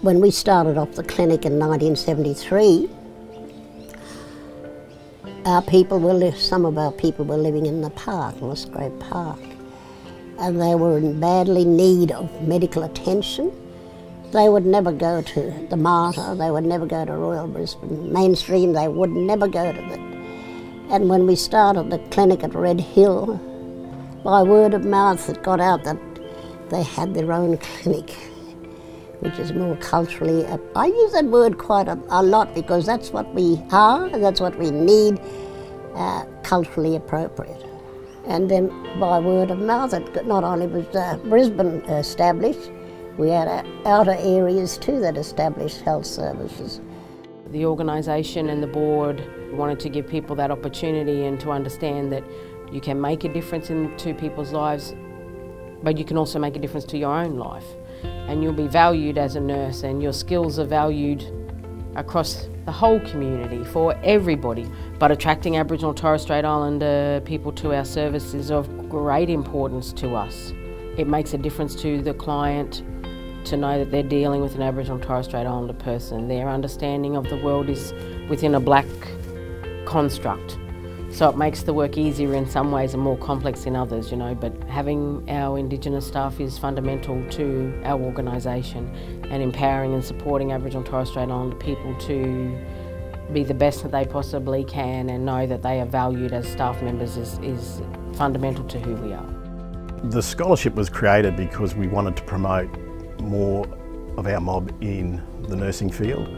when we started off the clinic in 1973, our people were, some of our people were living in the park, Musgrave Park, and they were in badly need of medical attention. They would never go to the Mater, they would never go to Royal Brisbane Mainstream, they would never go to that. And when we started the clinic at Red Hill, by word of mouth it got out that they had their own clinic, which is more culturally, I use that word quite a, a lot because that's what we are, that's what we need, uh, culturally appropriate. And then by word of mouth, it not only was uh, Brisbane established, we had outer areas too that established health services. The organisation and the board wanted to give people that opportunity and to understand that you can make a difference in two people's lives, but you can also make a difference to your own life. And you'll be valued as a nurse and your skills are valued across the whole community for everybody. But attracting Aboriginal Torres Strait Islander people to our service is of great importance to us. It makes a difference to the client, to know that they're dealing with an Aboriginal Torres Strait Islander person. Their understanding of the world is within a black construct. So it makes the work easier in some ways and more complex in others, you know, but having our Indigenous staff is fundamental to our organisation and empowering and supporting Aboriginal and Torres Strait Islander people to be the best that they possibly can and know that they are valued as staff members is, is fundamental to who we are. The scholarship was created because we wanted to promote more of our mob in the nursing field.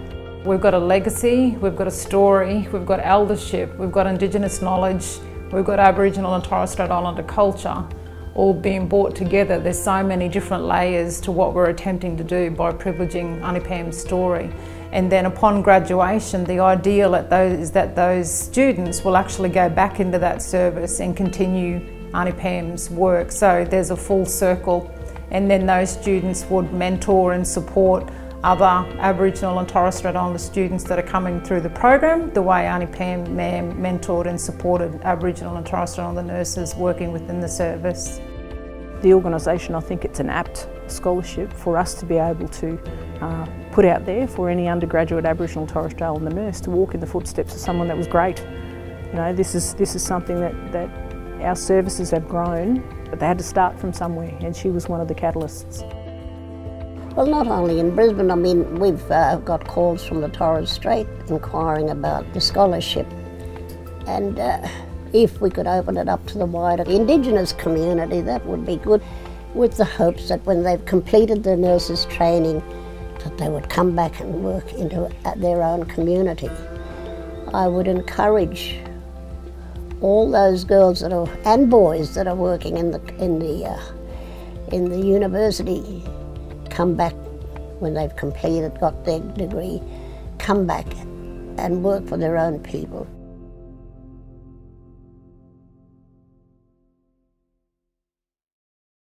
We've got a legacy, we've got a story, we've got eldership, we've got Indigenous knowledge, we've got Aboriginal and Torres Strait Islander culture all being brought together. There's so many different layers to what we're attempting to do by privileging Auntie Pam's story. And then upon graduation, the ideal at those, is that those students will actually go back into that service and continue Auntie Pam's work. So there's a full circle and then those students would mentor and support other Aboriginal and Torres Strait Islander students that are coming through the program, the way Auntie Pam Mam mentored and supported Aboriginal and Torres Strait Islander nurses working within the service. The organisation, I think it's an apt scholarship for us to be able to uh, put out there for any undergraduate Aboriginal and Torres Strait Islander nurse to walk in the footsteps of someone that was great. You know, this is, this is something that, that our services have grown but they had to start from somewhere, and she was one of the catalysts. Well, not only in Brisbane, I mean, we've uh, got calls from the Torres Strait inquiring about the scholarship. And uh, if we could open it up to the wider Indigenous community, that would be good, with the hopes that when they've completed their nurses' training, that they would come back and work into their own community. I would encourage all those girls that are and boys that are working in the in the uh, in the university come back when they've completed got their degree come back and work for their own people